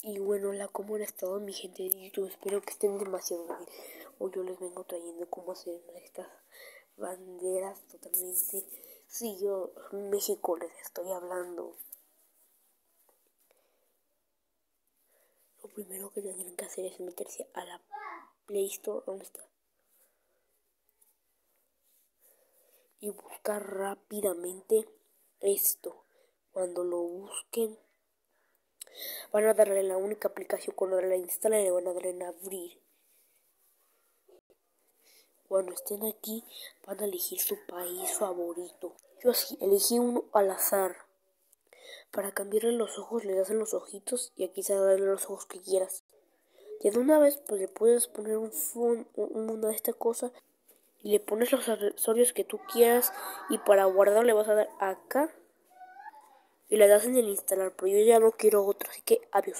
Y bueno, la cómo han estado mi gente de YouTube. Espero que estén demasiado bien. Hoy yo les vengo trayendo cómo hacer estas banderas totalmente. Sí, yo México les estoy hablando. Lo primero que tienen que hacer es meterse a la Play Store. ¿Dónde está? Y buscar rápidamente esto. Cuando lo busquen Van a darle la única aplicación cuando la instalen le van a darle en abrir. Cuando estén aquí van a elegir su país favorito. Yo así elegí uno al azar. Para cambiarle los ojos le das en los ojitos y aquí se dan los ojos que quieras. Y de una vez pues le puedes poner un una de esta cosa y le pones los accesorios que tú quieras y para guardar le vas a dar acá y le das en instalar, pero yo ya no quiero otro, así que adiós.